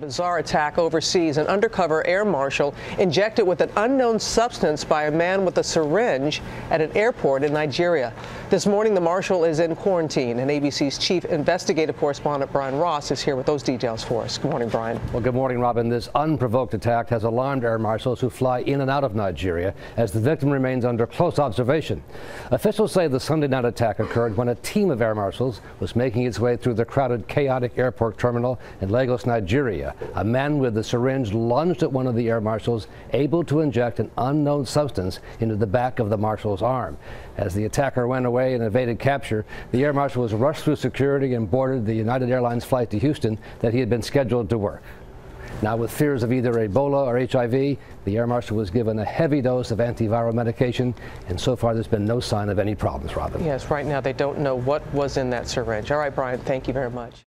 Bizarre attack overseas. An undercover air marshal injected with an unknown substance by a man with a syringe at an airport in Nigeria. This morning, the marshal is in quarantine, and ABC's chief investigative correspondent Brian Ross is here with those details for us. Good morning, Brian. Well, good morning, Robin. This unprovoked attack has alarmed air marshals who fly in and out of Nigeria as the victim remains under close observation. Officials say the Sunday night attack occurred when a team of air marshals was making its way through the crowded, chaotic airport terminal in Lagos, Nigeria. A man with a syringe lunged at one of the air marshals, able to inject an unknown substance into the back of the marshal's arm. As the attacker went away and evaded capture, the air marshal was rushed through security and boarded the United Airlines flight to Houston that he had been scheduled to work. Now, with fears of either Ebola or HIV, the air marshal was given a heavy dose of antiviral medication, and so far there's been no sign of any problems, Robin. Yes, right now they don't know what was in that syringe. All right, Brian, thank you very much.